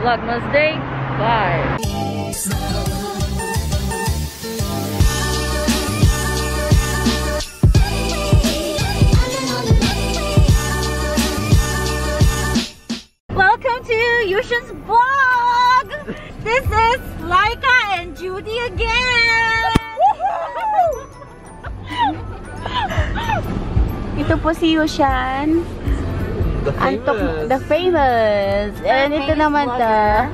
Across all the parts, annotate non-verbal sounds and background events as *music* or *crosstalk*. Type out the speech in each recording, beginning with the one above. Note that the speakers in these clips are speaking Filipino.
Vlogmas Day 5. Welcome to Yushin's vlog! This is Laika and Judy again! Ito po si Yushan. The Antok, the famous. And ito naman ta,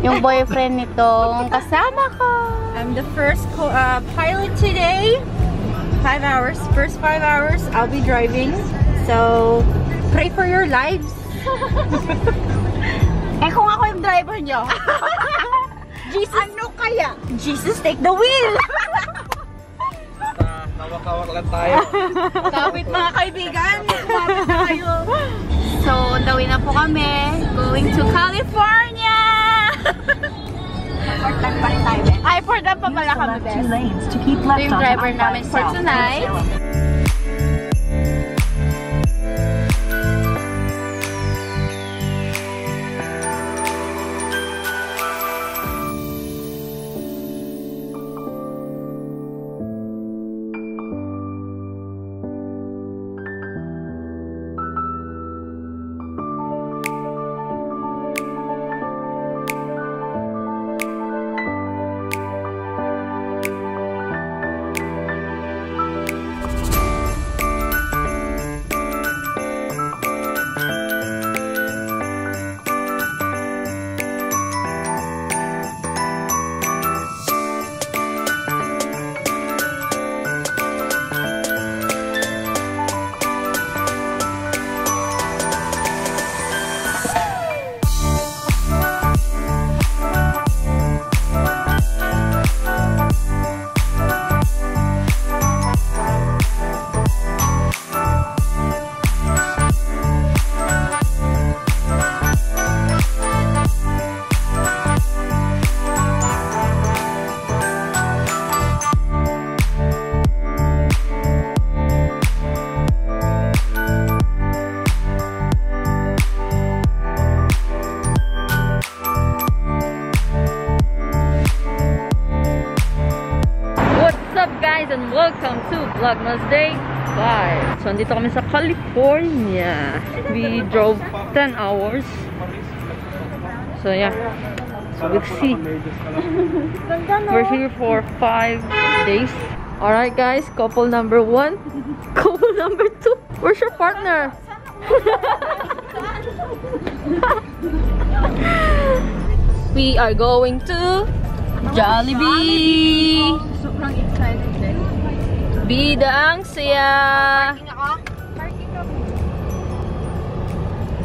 yung boyfriend nitong *laughs* kasama ko. I'm the first co- uh, pilot today. Five hours. First five hours, I'll be driving. So, pray for your lives. *laughs* Eh kung ako yung driver nyo, *laughs* Jesus, ano kaya? Jesus, take the wheel! Hawak-hawak lang tayo. *laughs* Kapit mga kaibigan, kumapit na kayo. so dawin na po kami. Going to California! Ay, for pa pala kami, best. Ito yung driver namin for tonight. And welcome to Vlogmas Day 5. So, andito kami sa California. We drove 10 hours. So, yeah. So, we'll see. We're here for 5 days. Alright guys, couple number 1. *laughs* Couple number 2. Where's your partner? *laughs* we are going to Jollibee! Sobrang excited din. Bidang saya!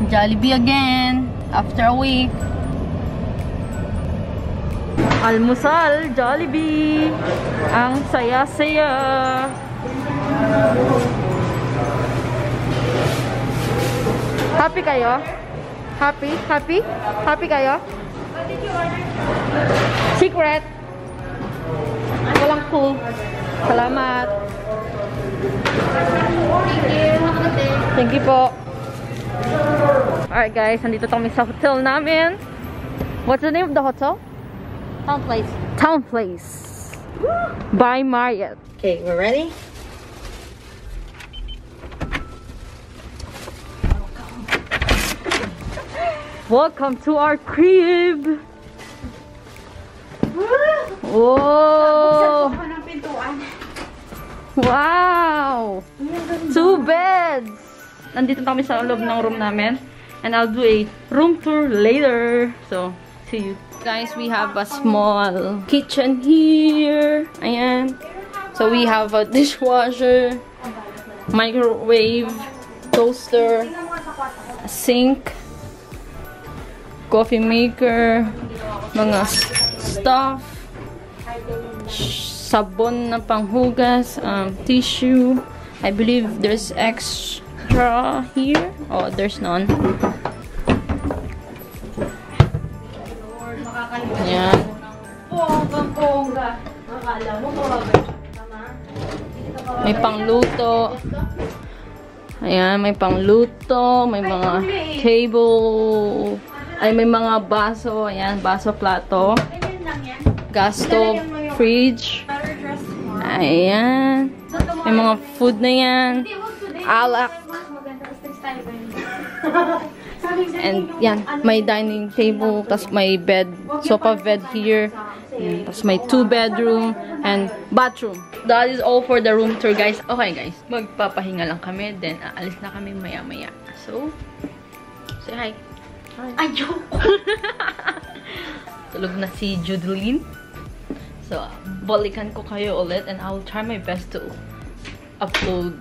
Jollibee again after a week. Almusal, Jollibee. Ang saya-saya. Happy kayo? Happy? Happy? Happy kayo? Secret. Walang cool. Salamat. Thank you po. Alright guys, nandito kami sa hotel namin. What's the name of the hotel? Town place. Town Place. By Marriott. Okay, we're ready? Welcome to our crib. Whoa! Wow! Two beds! Nandito na kami sa loob ng room namin. And I'll do a room tour later. So, see you. Guys, we have a small kitchen here. Ayan. So, we have a *laughs* dishwasher, microwave, toaster, sink, coffee maker, mga stuff, sabon na panghugas, um, tissue. I believe there's extra here. Oh, there's none. Yan. May pangluto. Ayan, may pangluto, may mga table Ay, may mga baso. Ayan, baso, plato. Gas stove, fridge. Ayan. May mga food na yan. Alak. And yan, may dining table, tas may bed, sofa bed here. Tas may two bedroom and bathroom. That is all for the room tour, guys. Okay, guys. Magpapahinga lang kami, then aalis na kami maya-maya. So, say hi. Ayoko! *laughs* Tulog na si Judeline. So, balikan ko kayo ulit and I'll try my best to upload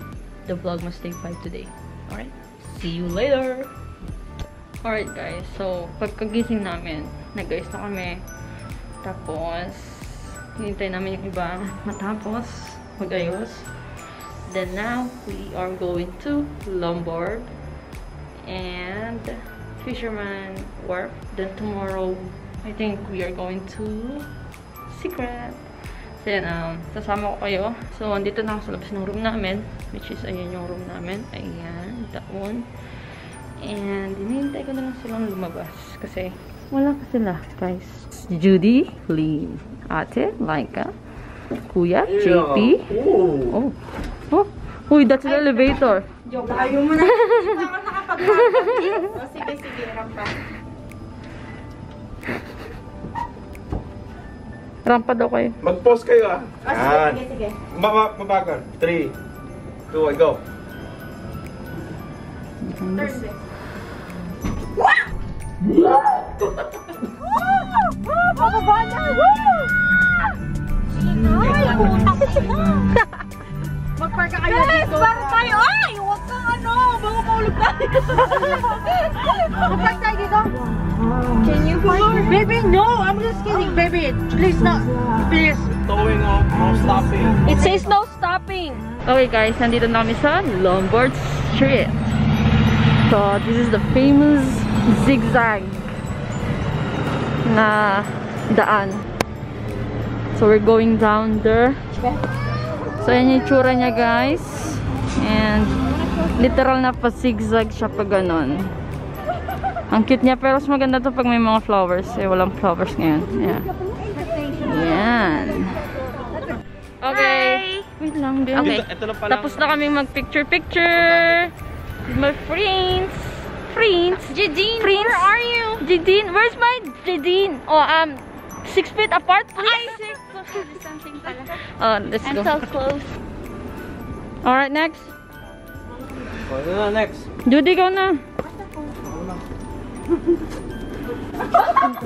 the Vlogmas Day 5 today. Alright? See you later! Alright guys, so pagkagising namin, nag-ayos na kami. Tapos, hinintay namin yung iba *laughs* matapos mag-ayos. Then now, we are going to Lombard and Fisherman Wharf. Then tomorrow, I think we are going to Secret. So yan, um, sasama ko kayo. So, andito na ako sa labas ng room namin. Which is, ayan yung room namin. Ayan, that one. And, hinihintay ko na lang silang lumabas. Kasi, wala pa sila, guys. Judy, Lee, Ate, Laika, Kuya, JP. Oh. Oh. Uy, that's the elevator. Ayaw mo na. Ako nakapag-vlog. O, sige, sige. Rampa. Rampa daw kayo. Mag-pause kayo ah. O, sige, Yan. sige, sige. Maba- Mabagal. 3, 2, 1, go. Turn this. Pababa na! Woo! Mag-park ka kayo yes, dito. park tayo! Ay! Huwag kang ano! Bago maulog tayo! Mag-park tayo dito. Can you park? Baby, no! I'm just kidding, baby. Please not. Please. Towing off, no stopping. It says no stopping. Okay guys, nandito na kami sa Lombard Street. So, this is the famous zigzag na daan. So, we're going down there. So, yan yung itsura niya guys. And, literal na pa-zigzag siya pag ganon. Ang cute niya, pero mas maganda to pag may mga flowers. Eh, walang flowers ngayon. Yeah. Yan. Okay. Wait lang din. Okay. Ito, ito. Tapos na kami mag-picture-picture. With my friends. Friends. Jadine, friends. where are you? Jadine, where's my Jadine? Oh, um, six feet apart, please. Ay, six social distancing pala. Oh, let's I'm go. so close. Alright, next. Ano na, next? Judy, go na.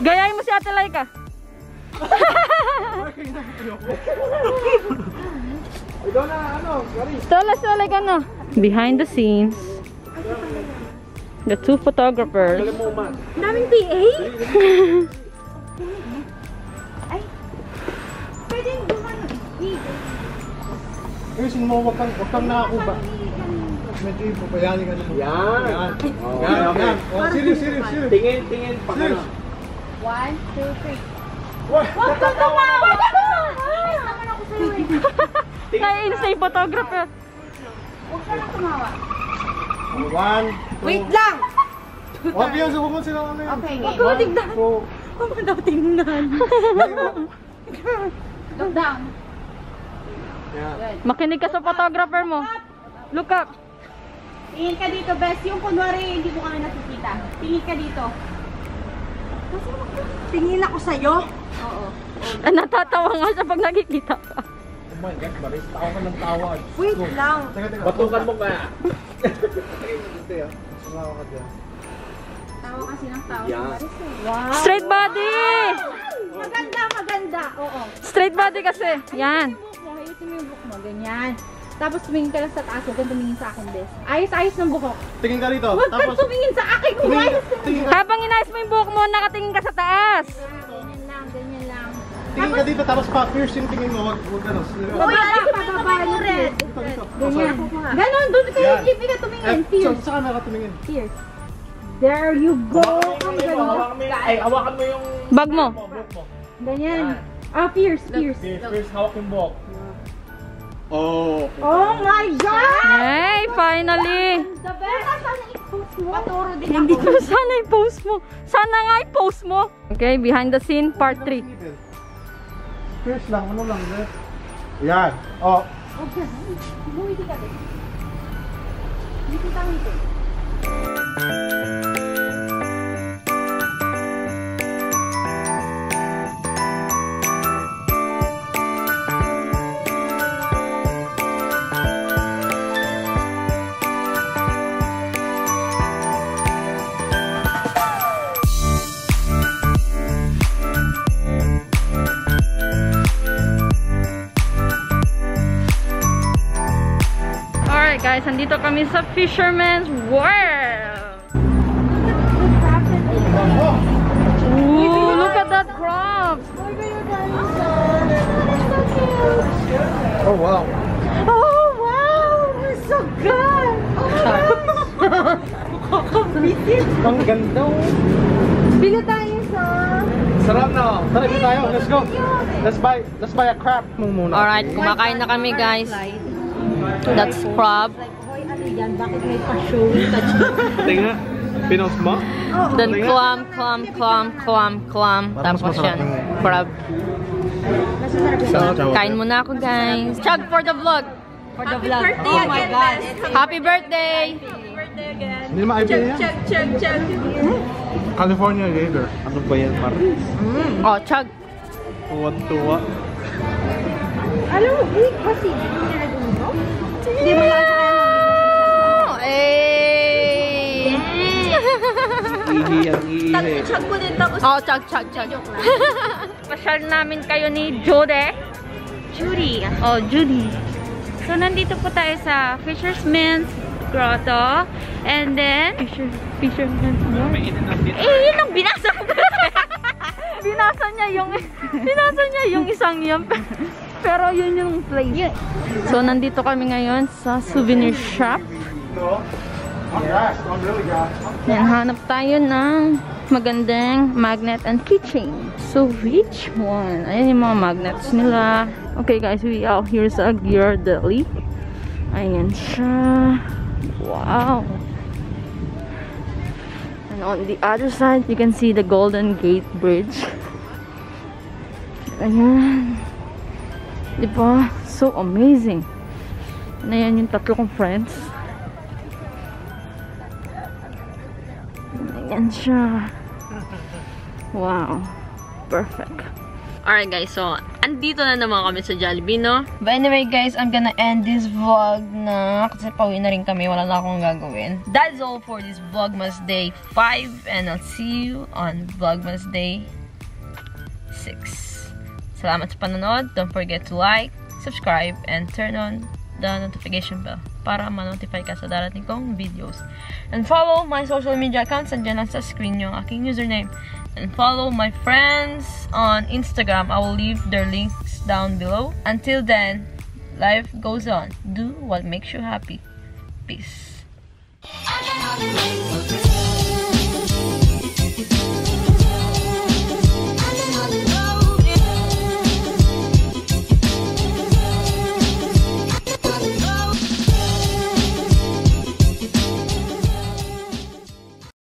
Gayahin mo si Ate Laika. Ikaw na, ano, stola ka na. Behind the scenes. The two photographers. Daming PA? Ay. Pwede yung gumano. Ayusin mo, wag kang, wag kang nakakuba. Medyo ipapayanin ka naman. Yan. Yan. Oh, Yan, okay. yan. Oh, serious, serious, serious. Tingin, tingin. Serious. One, two, three. Wah! Huwag kang tumawa! Naman ako sa'yo eh. Naiinis na yung photographer. Huwag ka lang tumawa. One, two. Wait lang! Wag yun, huwag mo sila ano yun. Okay, One, game. tignan. two. Huwag mo daw tingnan. Look down. Yan. Makinig ka sa photographer mo. Look up. Tingin ka dito, best. Yung kunwari, hindi mo kami nakikita. Tingin ka dito. Tingin ako sa'yo? Oo. Ah, natatawa nga siya pag nakikita ka. Oh my God, Maris, tawa ka ng tawa. Wait lang. Teka, teka. Batukan mo kaya. Ito yan. Sumawa ka dyan. Tawa kasi ng tao. Yan. Wow. Straight body! Maganda, maganda. Oo. Straight body kasi. Yan. Ayusin mo yung buhok mo. Ganyan. Tapos tumingin ka lang sa taas. Huwag kang tumingin sa akin, bes. Ayos-ayos ng buhok. Tingin ka rito. Huwag kang Tapos, tumingin sa akin kung tingin, ayos. tingin ka, Habang inayos mo yung buhok mo, nakatingin ka sa taas. Ganyan lang, ganyan lang. tingin ka dito, tapos pa-pierce yung tingin mo. Wag, wag ano. Uy, ayos mo yung kamay mo, red. Ganyan. Ganon, doon kayo. Jimmy ka tumingin. Eh, Fierce. sa- Saan nakatumingin? Fierce. There you go. Ang ganda. Hawakan mo yung, ay, hawakan mo yung Bag mo. Ganyan. Ah, fierce, fierce. First, first, hawak yung buhok. Oh. Oh my God! Hey, finally! The best! Nasaan na Paturo din Hindi ko sana i-post mo. Sana nga i-post mo. Okay, behind the scene, part 3. Cheers lang, ano lang, eh. Yan. Oh, Alright guys, andito kami sa Fisherman's World. Ooh, look at that crab. oh wow. Oh, wow! We're so good! *laughs* Ang ganda. oh. Bilo tayo sa... Sarap na. Tara, ito tayo. Let's go. Let's buy, let's buy a crab muna. Alright, kumakain na kami guys. That's crab. Ano yan? Bakit may pa-show? *laughs* Tinga. Pinos mo? Then clam, clam, clam, clam, clam. Parang mas Tapos yan, crab. So, kain muna ako guys. Chug for the vlog. For the vlog. Oh my God! Happy birthday! Hindi naman IPA yan. Chug, chug, chug. California Gator. Ano ba yan, Maris? Oh, chug. Tuwa-tuwa. Alam mo, wait, kasi hindi nila gumawa? Hindi mo lang Ihi ang ihi. Chug ko din tapos Oh, chug, chug, chug. Pasyal namin kayo ni Jode. Judy. Oh, Judy. So, nandito po tayo sa Fisherman's Grotto. And then, Fisher, Fisherman's Grotto. Eh, yun ang binasa ko. *laughs* binasa niya yung, binasa niya yung isang yun. Pero yun yung place. So, nandito kami ngayon sa souvenir shop. Yan, hanap tayo ng magandang magnet and keychain. So, which one? Ayan yung mga magnets nila. Okay guys, we out here sa Gear Deli. Ayan siya. Wow. And on the other side, you can see the Golden Gate Bridge. Ayan. Diba? So amazing. Na yan yung tatlo kong friends. Ayan. Wow. Perfect. Alright guys, so andito na naman kami sa Jollibee, no? But anyway guys, I'm gonna end this vlog na kasi pauwi na rin kami, wala na akong gagawin. That's all for this Vlogmas Day 5 and I'll see you on Vlogmas Day 6. Salamat sa panonood. Don't forget to like, subscribe, and turn on the notification bell para ma-notify ka sa darating kong videos. And follow my social media accounts. Andyan lang sa screen yung aking username. And follow my friends on Instagram. I will leave their links down below. Until then, life goes on. Do what makes you happy. Peace.